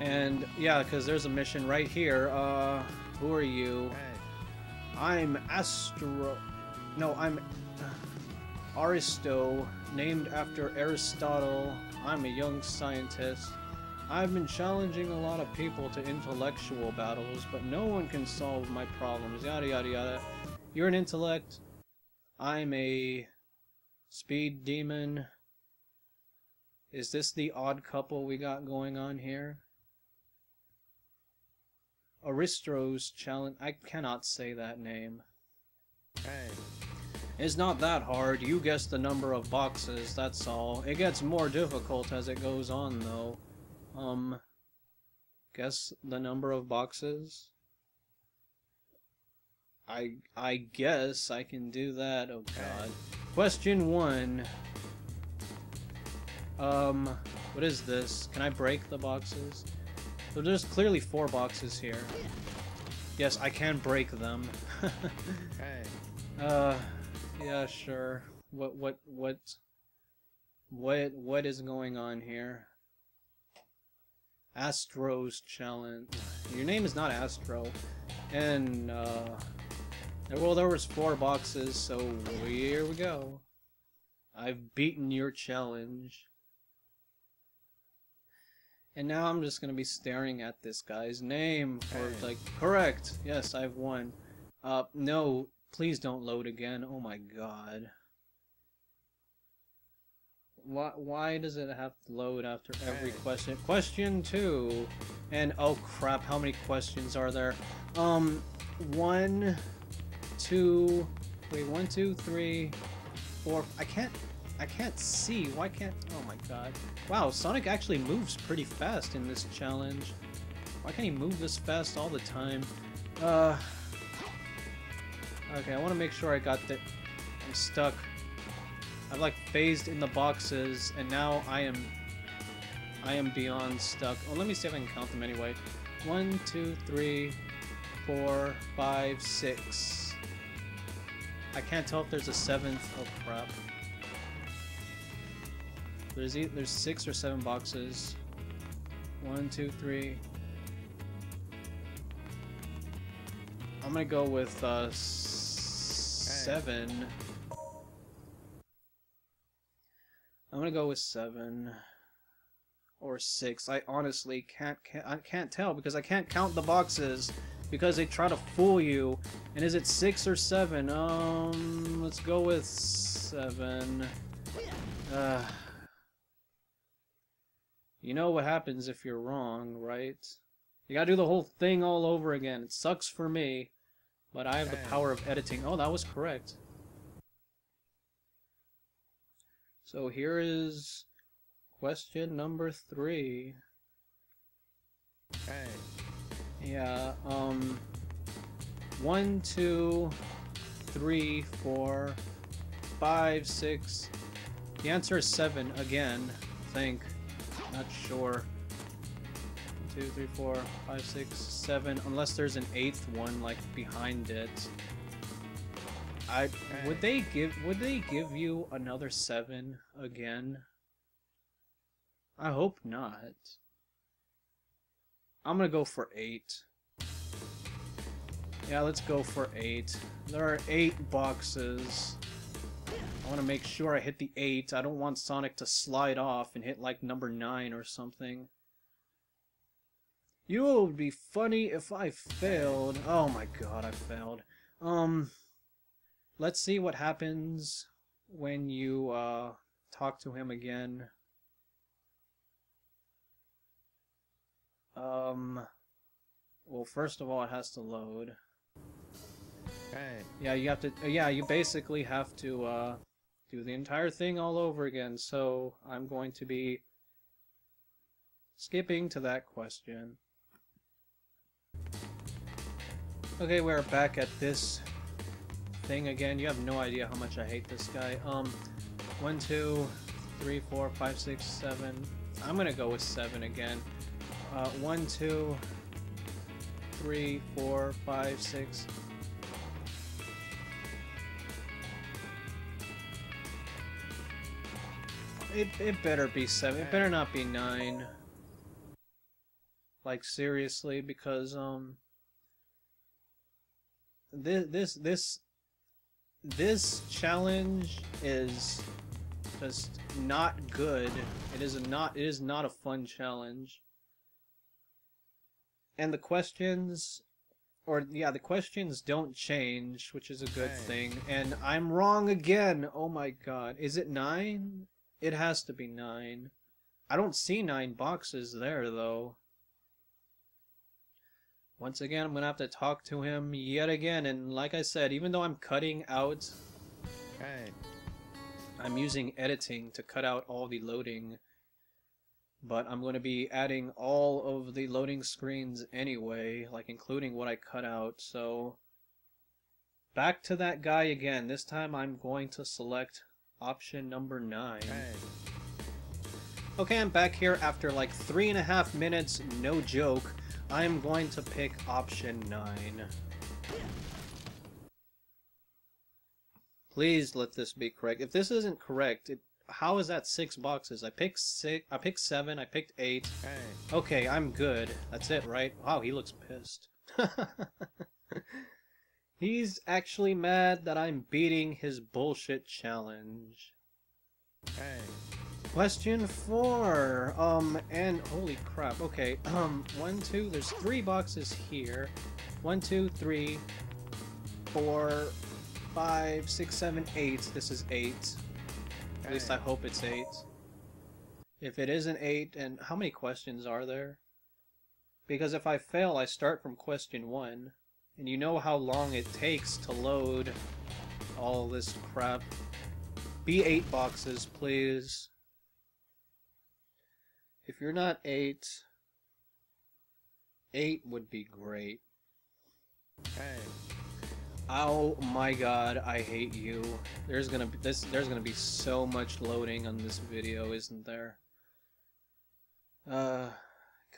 And yeah, because there's a mission right here. Uh, who are you? Hey. I'm Astro. No, I'm Aristo, named after Aristotle. I'm a young scientist. I've been challenging a lot of people to intellectual battles, but no one can solve my problems. Yada yada yada. You're an intellect. I'm a speed demon. Is this the odd couple we got going on here? Aristro's challenge. I cannot say that name. Hey. It's not that hard. You guess the number of boxes, that's all. It gets more difficult as it goes on, though. Um, guess the number of boxes? I I guess I can do that. Oh god. Question 1. Um, what is this? Can I break the boxes? So there's clearly four boxes here. Yes, I can break them. Hey. Uh, yeah, sure. What, what, what, what, what is going on here? Astro's challenge. Your name is not Astro, and uh, well, there was four boxes, so here we go. I've beaten your challenge. And now I'm just gonna be staring at this guy's name for Hey. like correct. Yes, I've won. Uh no, please don't load again. Oh my god. Why why does it have to load after every Hey. question? Question 2. And oh crap, how many questions are there? Um one two wait, one, two, three, four I can't I can't see. Why can't oh my god. Wow, Sonic actually moves pretty fast in this challenge. Why can't he move this fast all the time? Uh Okay, I want to make sure I got the I'm stuck. I've like phased in the boxes and now I am I am beyond stuck. Oh, let me see if I can count them anyway. One, two, three, four, five, six. I can't tell if there's a seventh. Oh crap. There's e there's six or seven boxes. One, two, three. I'm gonna go with uh, s- seven. I'm gonna go with seven or six. I honestly can't, can't I can't tell because I can't count the boxes because they try to fool you. And is it six or seven? Um, let's go with seven. Uh, you know what happens if you're wrong, right? You gotta do the whole thing all over again. It sucks for me, but I have the power of editing. Oh, that was correct. So here is question number three. Okay. Yeah, um, one, two, three, four, five, six. The answer is seven again, I think. Not sure. Two, three, four, five, six, seven. Unless there's an eighth one like behind it. I would they give would they give you another seven again? I hope not. I'm gonna go for eight. Yeah, let's go for eight. There are eight boxes. I want to make sure I hit the eight. I don't want Sonic to slide off and hit like number nine or something. You know, would be funny if I failed. Oh my god, I failed. Um, let's see what happens when you uh talk to him again. Um, well, first of all, it has to load. Hey. Yeah, you have to. Yeah, you basically have to uh, do the entire thing all over again. So I'm going to be skipping to that question. Okay, we're back at this thing again. You have no idea how much I hate this guy. Um, one, two, three, four, five, six, seven. I'm gonna go with seven again. Uh, one, two, three, four, five, six. It, it better be seven. It better not be nine. Like seriously, because um this this this this challenge is just not good. It is a not it is not a fun challenge. And the questions or yeah, the questions don't change, which is a good thing. And I'm wrong again. Oh my god. Is it 9? It has to be 9. I don't see 9 boxes there though. Once again, I'm going to have to talk to him yet again and like I said, even though I'm cutting out Hey. I'm using editing to cut out all the loading, but I'm going to be adding all of the loading screens anyway, like including what I cut out, so back to that guy again. This time I'm going to select option number 9. Hey. Okay, I'm back here after like three and a half minutes, no joke. I'm going to pick option 9. Please let this be correct. If this isn't correct, it, how is that six boxes? I picked six. I picked seven. I picked eight. Okay, I'm good. That's it, right? Wow, he looks pissed. He's actually mad that I'm beating his bullshit challenge. Hey. Question four. Um, and holy crap. Okay. Um, one, two. There's three boxes here. One, two, three, four, five, six, seven, eight. This is eight. At least I hope it's eight. If it isn't eight, and how many questions are there? Because if I fail, I start from question one. And you know how long it takes to load all this crap. B8 boxes, please. If you're not eight, eight would be great. Hey. Oh my god, I hate you. There's gonna be this there's gonna be so much loading on this video, isn't there? Uh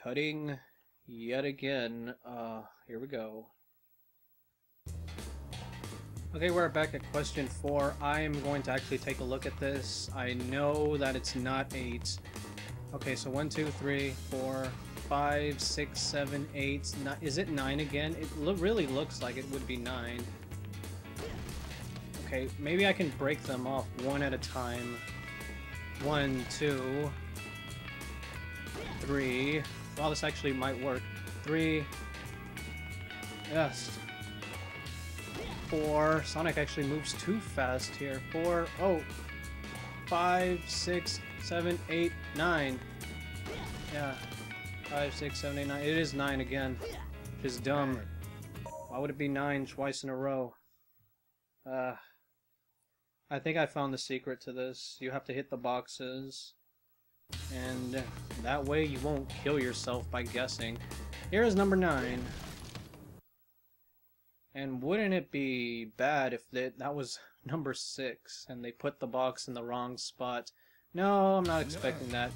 cutting yet again. Uh here we go. Okay, we're back at question four. I am going to actually take a look at this. I know that it's not eight. Okay, so one, two, three, four, five, six, seven, eight. Is it nine again? It lo- really looks like it would be nine. Okay, maybe I can break them off one at a time. One, two, three. Well, this actually might work. Three. Yes. Four. Sonic actually moves too fast here. Four. Oh. Five, six, seven, eight, nine. Yeah. Five, six, seven, eight, nine. It is nine again. Which is dumb. Why would it be nine twice in a row? Uh, I think I found the secret to this. You have to hit the boxes, and that way you won't kill yourself by guessing. Here is number nine. And wouldn't it be bad if that that was number six and they put the box in the wrong spot? No, I'm not expecting that.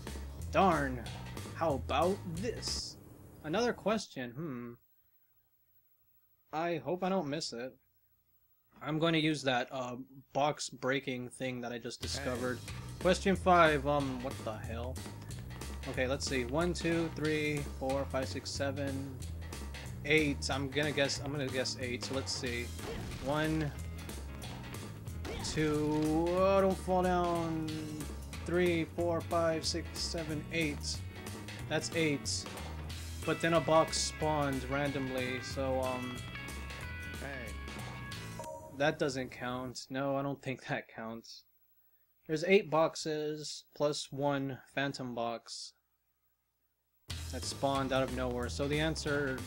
Darn. How about this? Another question. Hmm. I hope I don't miss it. I'm going to use that uh, box breaking thing that I just discovered. Question five. Um, what the hell? Okay, let's see. One, two, three, four, five, six, seven, eight. I'm gonna guess. I'm gonna guess eight. So let's see. One, two. Oh, don't fall down. Three, four, five, six, seven, eight. That's eight. But then a box spawned randomly. So um. Hey. That doesn't count. No, I don't think that counts. There's eight boxes plus one phantom box that spawned out of nowhere. So the answer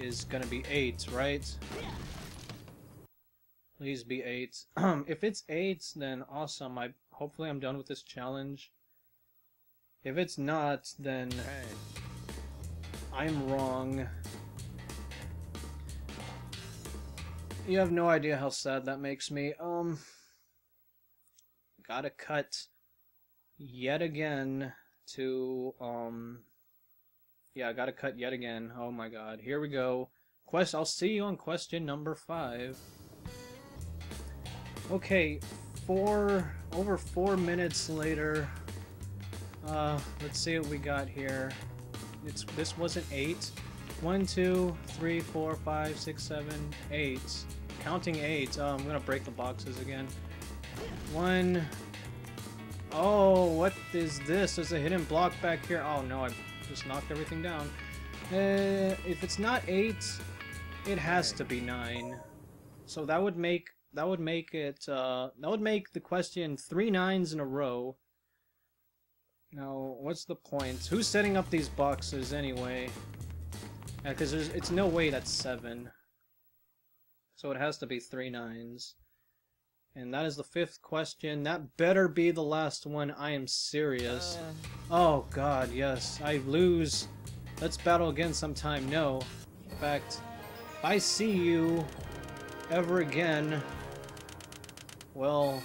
is gonna be eight, right? Please be eight. if it's eight, then awesome. I hopefully I'm done with this challenge. If it's not, then Hey. I'm wrong. You have no idea how sad that makes me. Um, gotta cut yet again to, um, yeah, I gotta cut yet again. Oh my god. Here we go. Quest, I'll see you on question number five. Okay, four, over four minutes later. Uh, let's see what we got here. It's this wasn't eight. One, two, three, four, five, six, seven, eight. Counting eight. Oh, I'm gonna break the boxes again. One. Oh, what is this? There's a hidden block back here. Oh no, I just knocked everything down. Uh, if it's not eight, it has to be nine. So that would make that would make it uh that would make the question three nines in a row. Now, what's the point? Who's setting up these boxes anyway? Yeah, because there's it's no way that's seven. So it has to be three nines. And that is the fifth question. That better be the last one. I am serious. Uh, Oh god, yes. I lose. Let's battle again sometime. No. In fact, if I see you ever again, well,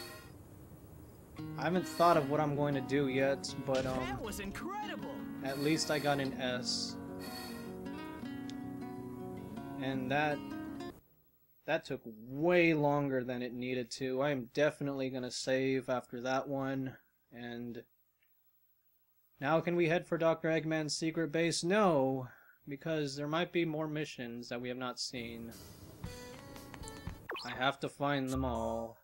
I haven't thought of what I'm going to do yet, but um, That was incredible. at least I got an S. And that that took way longer than it needed to. I am definitely going to save after that one and now can we head for Dr. Eggman's secret base? No, because there might be more missions that we have not seen. I have to find them all.